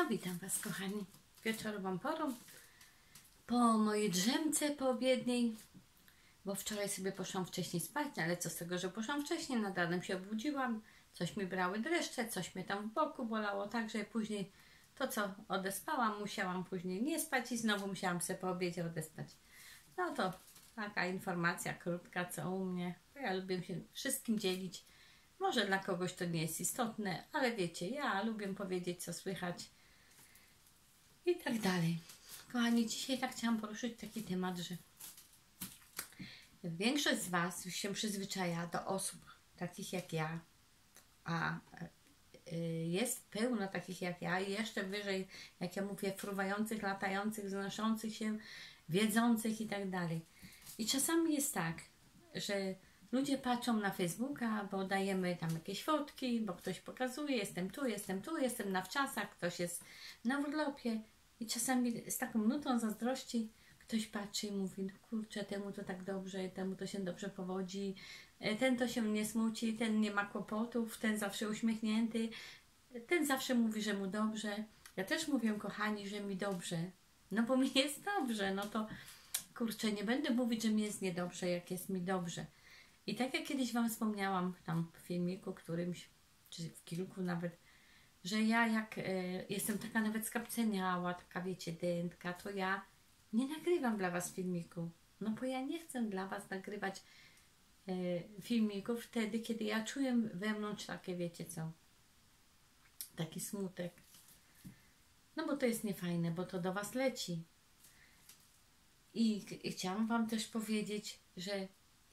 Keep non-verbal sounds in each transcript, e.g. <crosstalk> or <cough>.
No witam Was kochani wieczorową porą po mojej drzemce poobiedniej bo wczoraj sobie poszłam wcześniej spać, ale co z tego, że poszłam wcześniej, nad ranem się obudziłam, coś mi brały dreszcze, coś mnie tam w boku bolało, także później to co odespałam, musiałam później nie spać i znowu musiałam sobie po obiedzie odespać. No to taka informacja krótka, co u mnie. Ja lubię się wszystkim dzielić. Może dla kogoś to nie jest istotne, ale wiecie, ja lubię powiedzieć, co słychać i tak dalej. Kochani, dzisiaj tak chciałam poruszyć taki temat, że większość z Was już się przyzwyczaja do osób takich jak ja, a y, jest pełno takich jak ja i jeszcze wyżej, jak ja mówię, fruwających, latających, znoszących się, wiedzących i tak dalej. I czasami jest tak, że ludzie patrzą na Facebooka, bo dajemy tam jakieś fotki, bo ktoś pokazuje, jestem tu, jestem tu, jestem na wczasach, ktoś jest na urlopie i czasami z taką nutą zazdrości ktoś patrzy i mówi, no kurczę, temu to tak dobrze, temu to się dobrze powodzi, e, ten to się nie smuci, ten nie ma kłopotów, ten zawsze uśmiechnięty, ten zawsze mówi, że mu dobrze. Ja też mówię, kochani, że mi dobrze, no bo mi jest dobrze, no to kurczę, nie będę mówić, że mi jest niedobrze, jak jest mi dobrze. I tak jak kiedyś Wam wspomniałam tam w filmiku którymś, czy w kilku nawet, że ja jak y, jestem taka nawet skapceniała, taka wiecie, dętka, to ja nie nagrywam dla Was filmiku. No bo ja nie chcę dla Was nagrywać e, filmików wtedy, kiedy ja czuję wewnątrz takie, wiecie co, taki smutek. No bo to jest niefajne, bo to do Was leci. I, I chciałam Wam też powiedzieć, że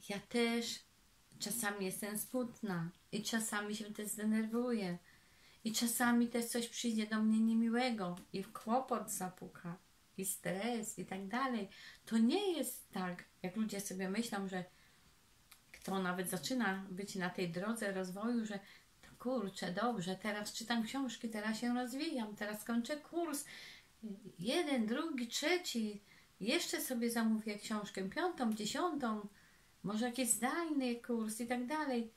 ja też czasami jestem smutna i czasami się też zdenerwuję. I czasami też coś przyjdzie do mnie niemiłego i w kłopot zapuka i stres i tak dalej. To nie jest tak, jak ludzie sobie myślą, że kto nawet zaczyna być na tej drodze rozwoju, że to kurczę, dobrze, teraz czytam książki, teraz się rozwijam, teraz kończę kurs, jeden, drugi, trzeci, jeszcze sobie zamówię książkę piątą, dziesiątą, może jakiś zdalny kurs i tak dalej.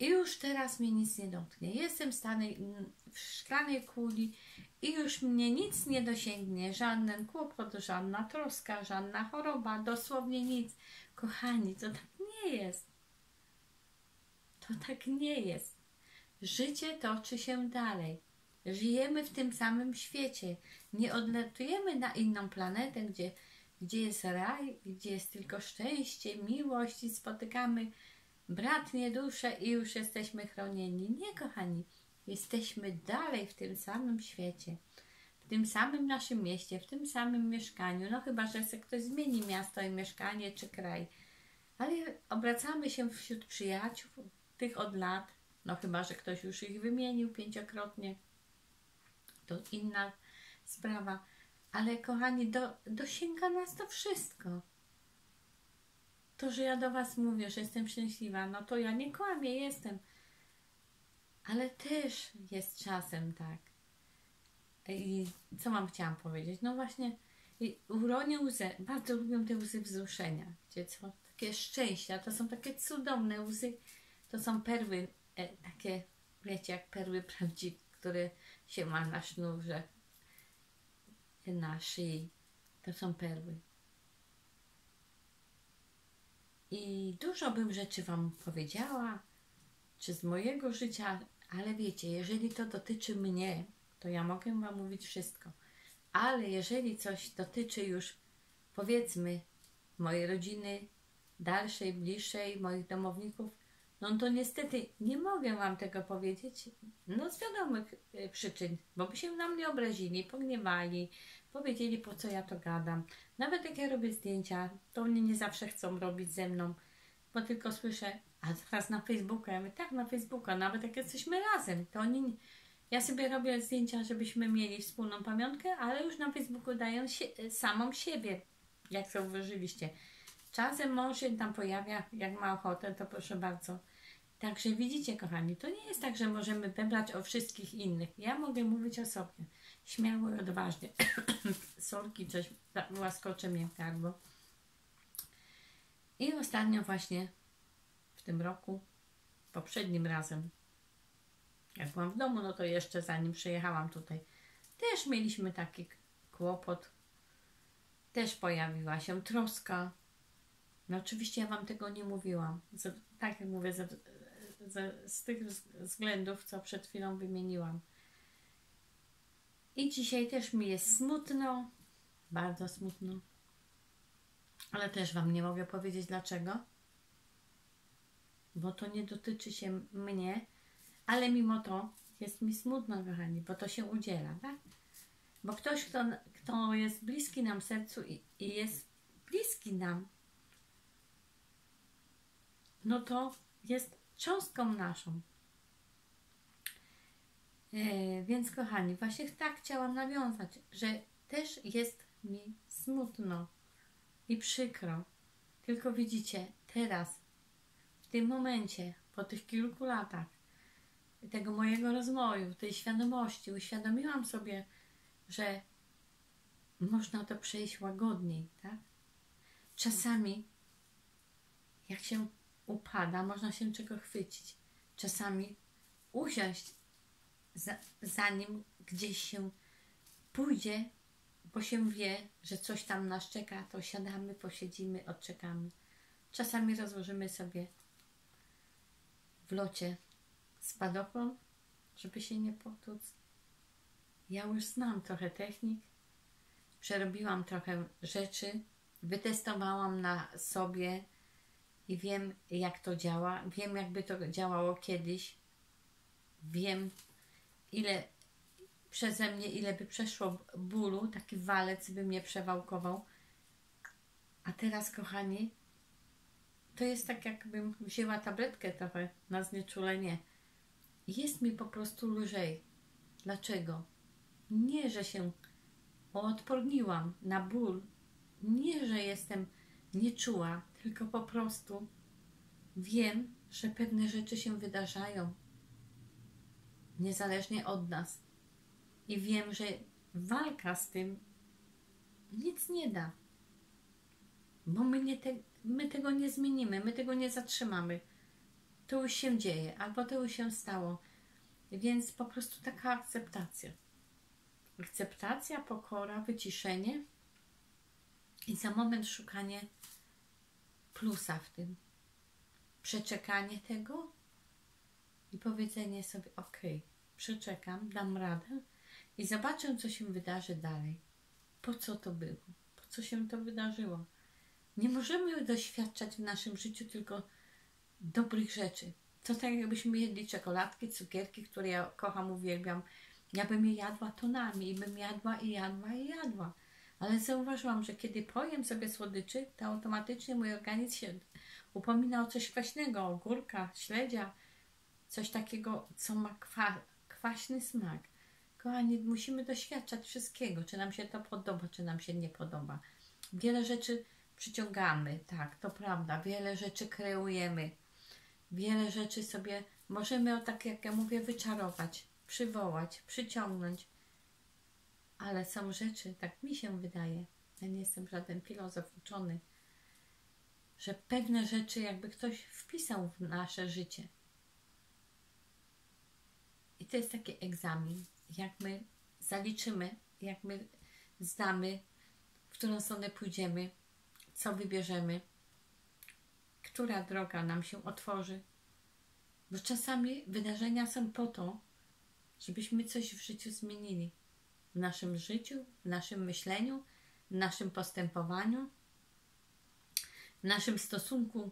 I już teraz mnie nic nie dotknie. Jestem w szklanej kuli i już mnie nic nie dosięgnie, żaden kłopot, żadna troska, żadna choroba, dosłownie nic. Kochani, to tak nie jest. To tak nie jest. Życie toczy się dalej. Żyjemy w tym samym świecie. Nie odlatujemy na inną planetę, gdzie, gdzie jest raj, gdzie jest tylko szczęście, miłość i spotykamy bratnie dusze i już jesteśmy chronieni. Nie, kochani. Jesteśmy dalej w tym samym świecie, w tym samym naszym mieście, w tym samym mieszkaniu. No chyba, że sobie ktoś zmieni miasto i mieszkanie czy kraj. Ale obracamy się wśród przyjaciół tych od lat. No chyba, że ktoś już ich wymienił pięciokrotnie. To inna sprawa. Ale kochani, do, dosięga nas to wszystko. To, że ja do Was mówię, że jestem szczęśliwa, no to ja nie kłamię, jestem ale też jest czasem tak. I co mam chciałam powiedzieć? No właśnie, uronię łzę. Bardzo lubię te łzy wzruszenia. Wiecie co? Takie szczęścia. To są takie cudowne łzy. To są perły, e, takie, wiecie, jak perły prawdziwe, które się ma na sznurze, na szyi. To są perły. I dużo bym rzeczy Wam powiedziała, czy z mojego życia, ale wiecie, jeżeli to dotyczy mnie, to ja mogę Wam mówić wszystko. Ale jeżeli coś dotyczy już, powiedzmy, mojej rodziny, dalszej, bliższej, moich domowników, no to niestety nie mogę Wam tego powiedzieć, no z wiadomych e, przyczyn, bo by się na mnie obrazili, pogniewali, powiedzieli po co ja to gadam. Nawet jak ja robię zdjęcia, to oni nie zawsze chcą robić ze mną, bo tylko słyszę, a teraz na Facebooku, ja mówię, tak, na Facebooka, nawet jak jesteśmy razem, to oni... Ja sobie robię zdjęcia, żebyśmy mieli wspólną pamiątkę, ale już na Facebooku dają się, samą siebie, jak zauważyliście. Czasem mąż się tam pojawia, jak ma ochotę, to proszę bardzo. Także widzicie, kochani, to nie jest tak, że możemy wybrać o wszystkich innych. Ja mogę mówić o sobie. Śmiało i odważnie. <coughs> Sorki, coś łaskocze mnie w gardło. I ostatnio właśnie tym roku, poprzednim razem. Jak byłam w domu, no to jeszcze zanim przyjechałam tutaj też mieliśmy taki kłopot. Też pojawiła się troska. No oczywiście ja Wam tego nie mówiłam. Z, tak jak mówię, z, z, z tych względów, co przed chwilą wymieniłam. I dzisiaj też mi jest smutno, bardzo smutno. Ale też Wam nie mogę powiedzieć dlaczego. Bo to nie dotyczy się mnie, ale mimo to jest mi smutno, kochani, bo to się udziela, tak? Bo ktoś, kto, kto jest bliski nam sercu i, i jest bliski nam, no to jest cząstką naszą. E, więc kochani, właśnie tak chciałam nawiązać, że też jest mi smutno i przykro. Tylko widzicie, teraz, w tym momencie, po tych kilku latach tego mojego rozwoju, tej świadomości, uświadomiłam sobie, że można to przejść łagodniej, tak? Czasami, jak się upada, można się czego chwycić. Czasami usiąść, za, zanim gdzieś się pójdzie, bo się wie, że coś tam nas czeka, to siadamy, posiedzimy, odczekamy. Czasami rozłożymy sobie w locie spadochron, żeby się nie potłuc. Ja już znam trochę technik, przerobiłam trochę rzeczy, wytestowałam na sobie i wiem, jak to działa. Wiem, jakby to działało kiedyś. Wiem, ile przeze mnie, ile by przeszło bólu, taki walec by mnie przewałkował. A teraz, kochani, to jest tak, jakbym wzięła tabletkę trochę na znieczulenie. Jest mi po prostu lżej. Dlaczego? Nie, że się odporniłam na ból. Nie, że jestem nieczuła, tylko po prostu wiem, że pewne rzeczy się wydarzają niezależnie od nas. I wiem, że walka z tym nic nie da. Bo my, nie te, my tego nie zmienimy, my tego nie zatrzymamy. To już się dzieje, albo to już się stało. Więc po prostu taka akceptacja. Akceptacja, pokora, wyciszenie i za moment szukanie plusa w tym. Przeczekanie tego i powiedzenie sobie: OK, przeczekam, dam radę i zobaczę, co się wydarzy dalej. Po co to było? Po co się to wydarzyło? Nie możemy doświadczać w naszym życiu tylko dobrych rzeczy. To tak, jakbyśmy jedli czekoladki, cukierki, które ja kocham, uwielbiam. Ja bym je jadła tonami i bym jadła i jadła i jadła. Ale zauważyłam, że kiedy pojem sobie słodyczy, to automatycznie mój organizm się upomina o coś kwaśnego, ogórka, śledzia, coś takiego, co ma kwa, kwaśny smak. Kochani, musimy doświadczać wszystkiego, czy nam się to podoba, czy nam się nie podoba. Wiele rzeczy przyciągamy, tak, to prawda, wiele rzeczy kreujemy, wiele rzeczy sobie możemy, tak jak ja mówię, wyczarować, przywołać, przyciągnąć. Ale są rzeczy, tak mi się wydaje, ja nie jestem żaden filozof uczony, że pewne rzeczy jakby ktoś wpisał w nasze życie. I to jest taki egzamin, jak my zaliczymy, jak my zdamy, w którą stronę pójdziemy, co wybierzemy, która droga nam się otworzy. Bo czasami wydarzenia są po to, żebyśmy coś w życiu zmienili. W naszym życiu, w naszym myśleniu, w naszym postępowaniu, w naszym stosunku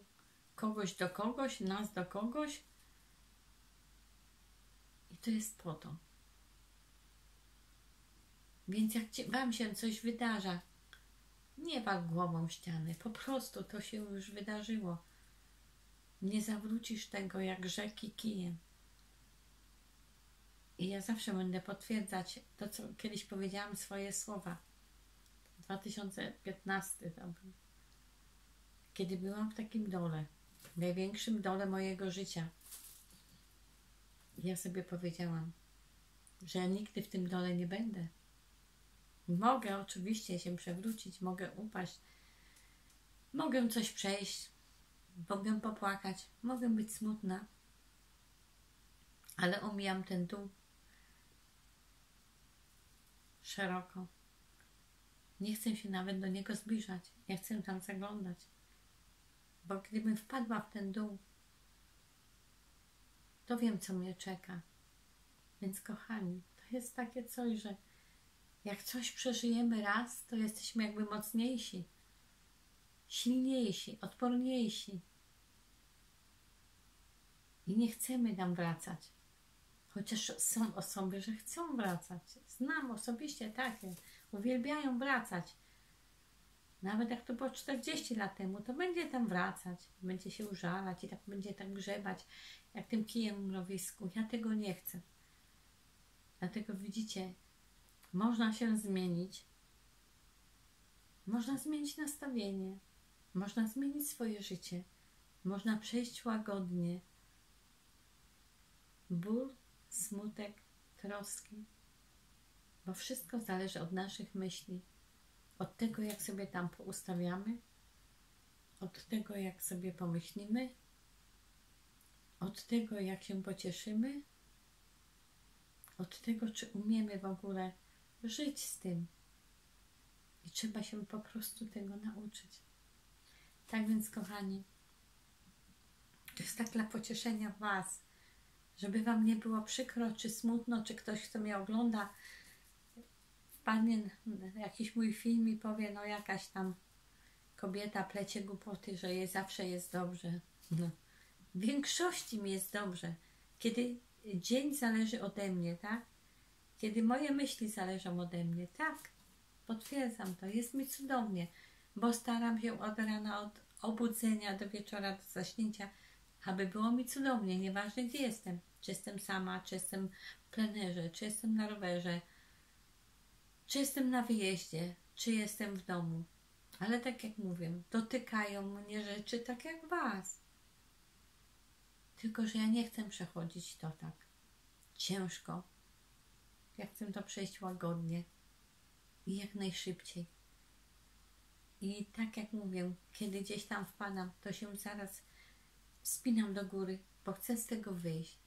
kogoś do kogoś, nas do kogoś. I to jest po to. Więc jak Wam się coś wydarza, nie wal głową ściany, po prostu to się już wydarzyło. Nie zawrócisz tego jak rzeki kijem. I ja zawsze będę potwierdzać to, co kiedyś powiedziałam, swoje słowa. 2015 to był. Kiedy byłam w takim dole, największym dole mojego życia, ja sobie powiedziałam, że ja nigdy w tym dole nie będę. Mogę oczywiście się przewrócić, mogę upaść, mogę coś przejść, mogę popłakać, mogę być smutna, ale omijam ten dół. Szeroko. Nie chcę się nawet do niego zbliżać. Nie chcę tam zaglądać. Bo gdybym wpadła w ten dół, to wiem, co mnie czeka. Więc kochani, to jest takie coś, że jak coś przeżyjemy raz, to jesteśmy jakby mocniejsi, silniejsi, odporniejsi. I nie chcemy tam wracać. Chociaż są osoby, że chcą wracać. Znam osobiście takie. Uwielbiają wracać. Nawet jak to było 40 lat temu, to będzie tam wracać. Będzie się użalać i tak będzie tak grzebać, jak tym kijem w mrowisku. Ja tego nie chcę. Dlatego widzicie, można się zmienić. Można zmienić nastawienie. Można zmienić swoje życie. Można przejść łagodnie. Ból, smutek, troski. Bo wszystko zależy od naszych myśli. Od tego, jak sobie tam poustawiamy. Od tego, jak sobie pomyślimy. Od tego, jak się pocieszymy. Od tego, czy umiemy w ogóle żyć z tym. I trzeba się po prostu tego nauczyć. Tak więc, kochani, to jest tak dla pocieszenia Was, żeby Wam nie było przykro, czy smutno, czy ktoś, kto mnie ogląda, wpadnie jakiś mój film i powie, no jakaś tam kobieta plecie głupoty, że jej zawsze jest dobrze. No. W większości mi jest dobrze. Kiedy dzień zależy ode mnie, tak? Kiedy moje myśli zależą ode mnie, tak? Potwierdzam to. Jest mi cudownie, bo staram się od rana, od obudzenia do wieczora, do zaśnięcia, aby było mi cudownie, nieważne gdzie jestem. Czy jestem sama, czy jestem w plenerze, czy jestem na rowerze, czy jestem na wyjeździe, czy jestem w domu. Ale tak jak mówię, dotykają mnie rzeczy tak jak Was. Tylko, że ja nie chcę przechodzić to tak ciężko. Ja chcę to przejść łagodnie i jak najszybciej. I tak jak mówię, kiedy gdzieś tam wpadam, to się zaraz wspinam do góry, bo chcę z tego wyjść,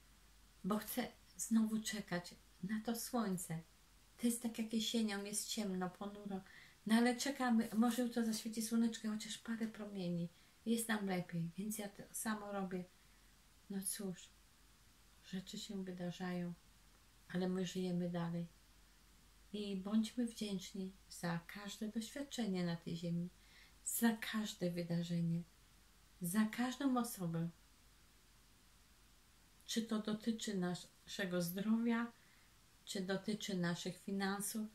bo chcę znowu czekać na to słońce. To jest tak jak jesienią, jest ciemno, ponuro, no ale czekamy, może to zaświeci słoneczko, chociaż parę promieni, jest nam lepiej, więc ja to samo robię. No cóż, rzeczy się wydarzają, ale my żyjemy dalej. I bądźmy wdzięczni za każde doświadczenie na tej ziemi, za każde wydarzenie, za każdą osobę. Czy to dotyczy naszego zdrowia, czy dotyczy naszych finansów,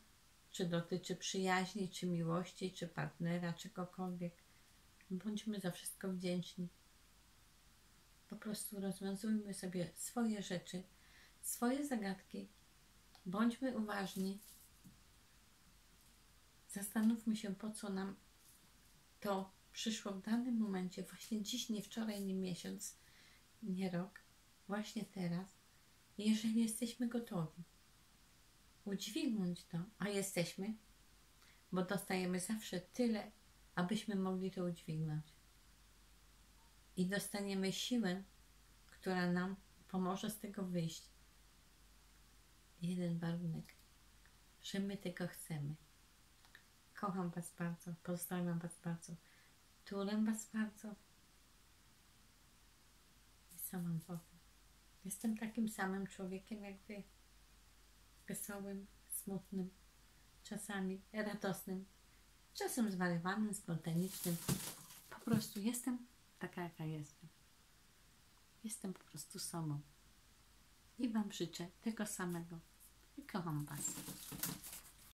czy dotyczy przyjaźni, czy miłości, czy partnera, czy kogokolwiek. Bądźmy za wszystko wdzięczni. Po prostu rozwiązujmy sobie swoje rzeczy, swoje zagadki. Bądźmy uważni. Zastanówmy się, po co nam to przyszło w danym momencie, właśnie dziś, nie wczoraj, nie miesiąc, nie rok, właśnie teraz, jeżeli jesteśmy gotowi udźwignąć to, a jesteśmy, bo dostajemy zawsze tyle, abyśmy mogli to udźwignąć. I dostaniemy siłę, która nam pomoże z tego wyjść. Jeden warunek, że my tego chcemy. Kocham Was bardzo, pozdrawiam Was bardzo, tulę Was bardzo i mam powiem. Jestem takim samym człowiekiem jak Wy wesołym, smutnym, czasami radosnym, czasem zwariowanym, spontanicznym. Po prostu jestem taka, jaka jestem. Jestem po prostu sobą. I Wam życzę tego samego. I kocham Was.